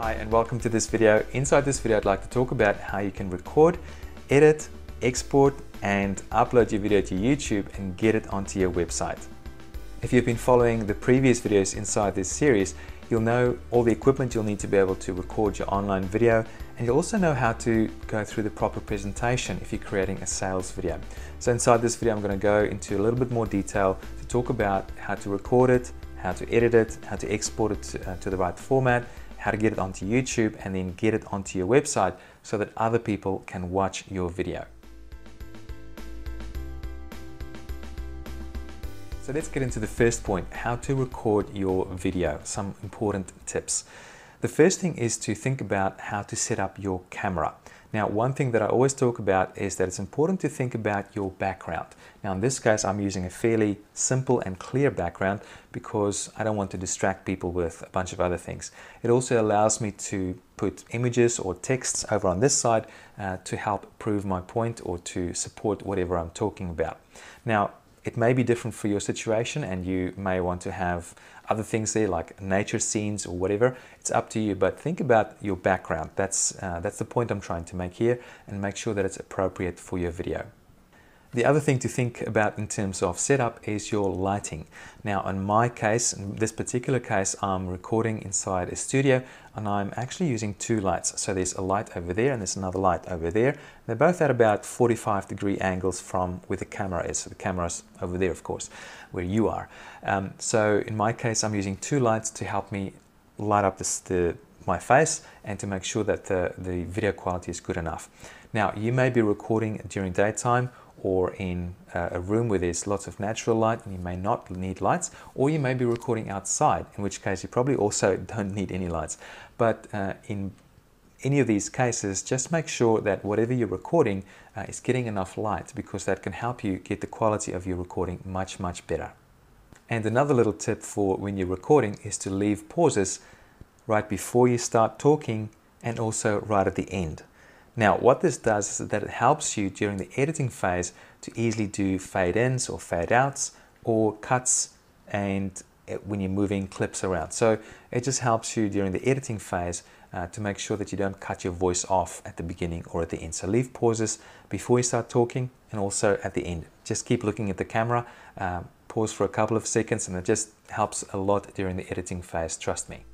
Hi and welcome to this video. Inside this video I'd like to talk about how you can record, edit, export and upload your video to YouTube and get it onto your website. If you've been following the previous videos inside this series, you'll know all the equipment you'll need to be able to record your online video and you'll also know how to go through the proper presentation if you're creating a sales video. So inside this video I'm going to go into a little bit more detail to talk about how to record it, how to edit it, how to export it to, uh, to the right format, how to get it onto YouTube and then get it onto your website so that other people can watch your video. So let's get into the first point, how to record your video, some important tips. The first thing is to think about how to set up your camera. Now, one thing that I always talk about is that it's important to think about your background. Now, in this case, I'm using a fairly simple and clear background because I don't want to distract people with a bunch of other things. It also allows me to put images or texts over on this side uh, to help prove my point or to support whatever I'm talking about. Now, it may be different for your situation and you may want to have other things there like nature scenes or whatever. It's up to you, but think about your background. That's, uh, that's the point I'm trying to make here and make sure that it's appropriate for your video. The other thing to think about in terms of setup is your lighting. Now in my case, in this particular case, I'm recording inside a studio and I'm actually using two lights. So there's a light over there and there's another light over there. They're both at about 45 degree angles from where the camera is. So the camera's over there, of course, where you are. Um, so in my case, I'm using two lights to help me light up this, the, my face and to make sure that the, the video quality is good enough. Now, you may be recording during daytime or in a room where there's lots of natural light and you may not need lights, or you may be recording outside, in which case you probably also don't need any lights. But uh, in any of these cases, just make sure that whatever you're recording uh, is getting enough light because that can help you get the quality of your recording much, much better. And another little tip for when you're recording is to leave pauses right before you start talking and also right at the end. Now, what this does is that it helps you during the editing phase to easily do fade ins or fade outs or cuts and when you're moving clips around. So it just helps you during the editing phase uh, to make sure that you don't cut your voice off at the beginning or at the end. So leave pauses before you start talking and also at the end. Just keep looking at the camera, uh, pause for a couple of seconds and it just helps a lot during the editing phase, trust me.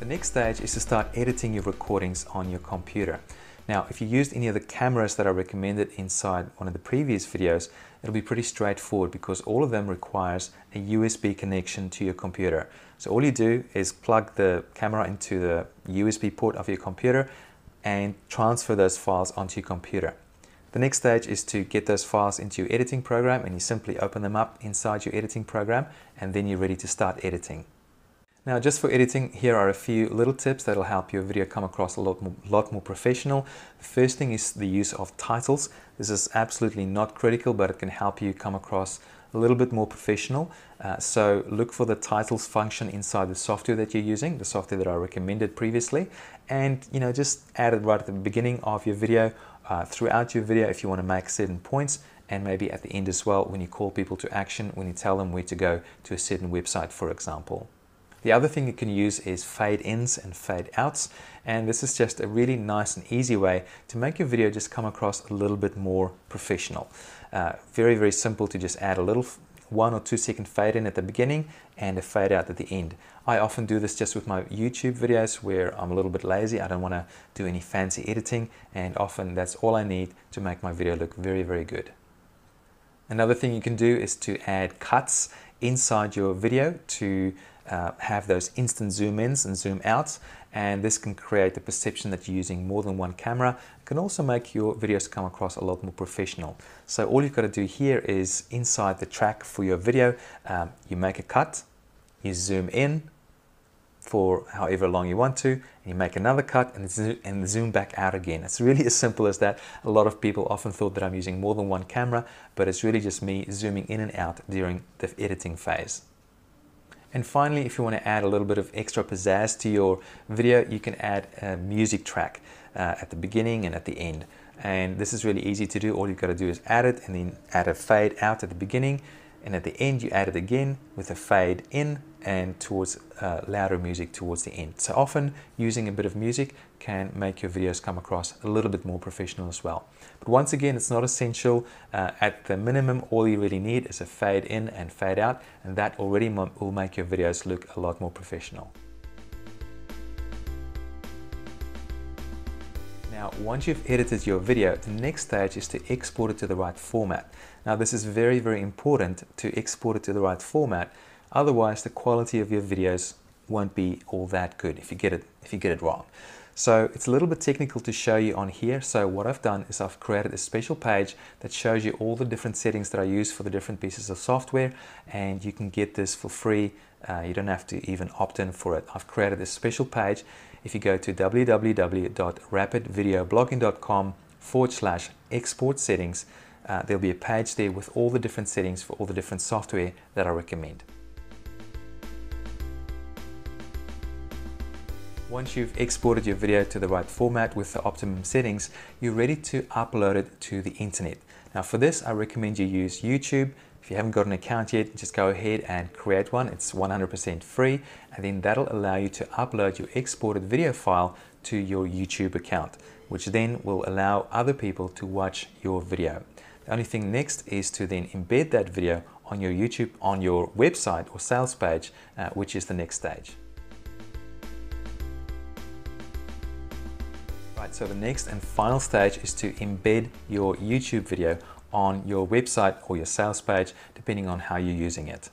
The next stage is to start editing your recordings on your computer. Now, if you used any of the cameras that I recommended inside one of the previous videos, it'll be pretty straightforward because all of them requires a USB connection to your computer. So all you do is plug the camera into the USB port of your computer and transfer those files onto your computer. The next stage is to get those files into your editing program and you simply open them up inside your editing program and then you're ready to start editing. Now just for editing, here are a few little tips that will help your video come across a lot more, lot more professional. The first thing is the use of titles. This is absolutely not critical, but it can help you come across a little bit more professional. Uh, so look for the titles function inside the software that you're using, the software that I recommended previously, and you know just add it right at the beginning of your video, uh, throughout your video if you want to make certain points, and maybe at the end as well when you call people to action, when you tell them where to go to a certain website, for example. The other thing you can use is fade ins and fade outs and this is just a really nice and easy way to make your video just come across a little bit more professional. Uh, very very simple to just add a little one or two second fade in at the beginning and a fade out at the end. I often do this just with my YouTube videos where I'm a little bit lazy, I don't want to do any fancy editing and often that's all I need to make my video look very very good. Another thing you can do is to add cuts inside your video to uh, have those instant zoom ins and zoom outs and this can create the perception that you're using more than one camera. It can also make your videos come across a lot more professional. So all you've got to do here is inside the track for your video, um, you make a cut, you zoom in for however long you want to, and you make another cut and zoom, and zoom back out again. It's really as simple as that. A lot of people often thought that I'm using more than one camera, but it's really just me zooming in and out during the editing phase. And finally, if you want to add a little bit of extra pizzazz to your video, you can add a music track uh, at the beginning and at the end. And this is really easy to do. All you've got to do is add it and then add a fade out at the beginning and at the end you add it again with a fade in and towards uh, louder music towards the end. So often using a bit of music can make your videos come across a little bit more professional as well. But once again, it's not essential. Uh, at the minimum, all you really need is a fade in and fade out, and that already will make your videos look a lot more professional. Now, once you've edited your video, the next stage is to export it to the right format. Now, this is very, very important to export it to the right format. Otherwise, the quality of your videos won't be all that good if you get it, if you get it wrong. So it's a little bit technical to show you on here. So what I've done is I've created a special page that shows you all the different settings that I use for the different pieces of software. And you can get this for free. Uh, you don't have to even opt in for it. I've created a special page if you go to www.rapidvideoblogging.com forward slash export settings, uh, there'll be a page there with all the different settings for all the different software that I recommend. Once you've exported your video to the right format with the optimum settings, you're ready to upload it to the internet. Now for this, I recommend you use YouTube if you haven't got an account yet, just go ahead and create one. It's 100% free and then that'll allow you to upload your exported video file to your YouTube account, which then will allow other people to watch your video. The only thing next is to then embed that video on your YouTube, on your website or sales page, uh, which is the next stage. Right, so the next and final stage is to embed your YouTube video on your website or your sales page, depending on how you're using it.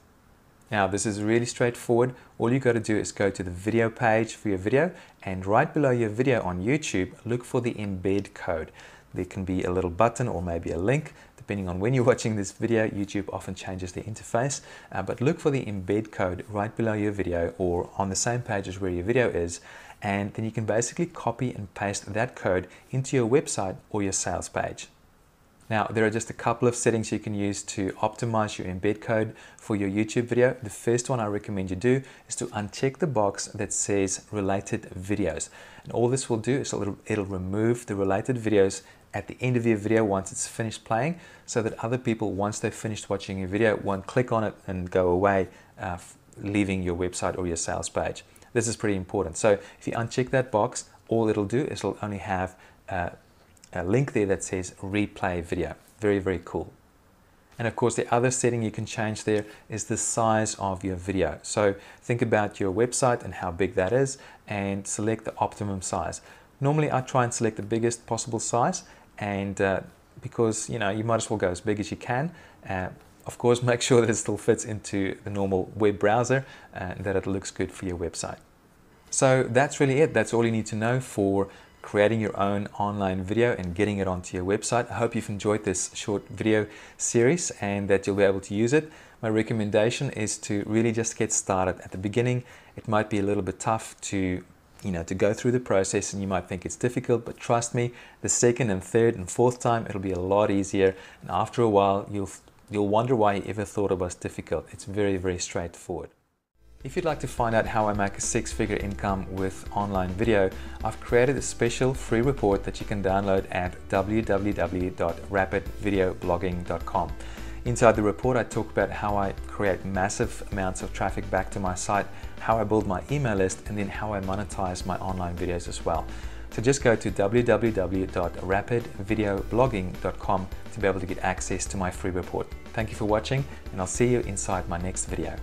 Now, this is really straightforward. All you got to do is go to the video page for your video and right below your video on YouTube, look for the embed code. There can be a little button or maybe a link. Depending on when you're watching this video, YouTube often changes the interface. Uh, but look for the embed code right below your video or on the same page as where your video is. And then you can basically copy and paste that code into your website or your sales page. Now, there are just a couple of settings you can use to optimize your embed code for your YouTube video. The first one I recommend you do is to uncheck the box that says related videos. And all this will do is it'll, it'll remove the related videos at the end of your video once it's finished playing so that other people, once they've finished watching your video, won't click on it and go away, uh, leaving your website or your sales page. This is pretty important. So if you uncheck that box, all it'll do is it'll only have uh, a link there that says replay video. Very, very cool. And of course, the other setting you can change there is the size of your video. So think about your website and how big that is and select the optimum size. Normally, I try and select the biggest possible size and uh, because, you know, you might as well go as big as you can. Uh, of course, make sure that it still fits into the normal web browser and that it looks good for your website. So that's really it. That's all you need to know for creating your own online video and getting it onto your website. I hope you've enjoyed this short video series and that you'll be able to use it. My recommendation is to really just get started. At the beginning, it might be a little bit tough to you know, to go through the process and you might think it's difficult, but trust me, the second and third and fourth time, it'll be a lot easier. And after a while, you'll, you'll wonder why you ever thought it was difficult. It's very, very straightforward. If you'd like to find out how I make a six-figure income with online video, I've created a special free report that you can download at www.rapidvideoblogging.com. Inside the report, I talk about how I create massive amounts of traffic back to my site, how I build my email list, and then how I monetize my online videos as well. So just go to www.rapidvideoblogging.com to be able to get access to my free report. Thank you for watching, and I'll see you inside my next video.